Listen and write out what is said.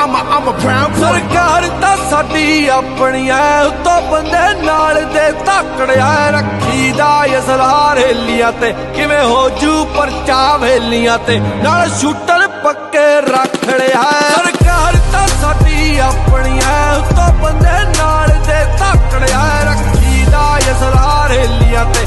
I'm a, I'm a brown boy. ਸਰਕਾਰ ਤਾਂ ਸਾਡੀ ਆਪਣੀਆਂ ਉਤੋਂ ਬੰਦੇ ਨਾਲ ਦੇ ਧਾਕੜਿਆ ਰੱਖੀ ਦਾ ਅਸਲਾਰ ਹੇਲੀਆਂ ਤੇ। ਕਿਵੇਂ ਹੋ ਜੂ ਪਰਚਾ ਵੇਲੀਆਂ ਤੇ ਨਾਲ ਸ਼ੂਟਰ ਪੱਕੇ ਰੱਖੜਿਆ ਸਰਕਾਰ ਤਾਂ ਸਾਡੀ ਆਪਣੀ ਆਪਣੀਆਂ ਉਤੋਂ ਬੰਦੇ ਨਾਲ ਦੇ ਧਾਕੜਿਆ ਰੱਖੀ ਦਾ ਅਸਲਾਰ ਹੇਲੀਆਂ ਤੇ।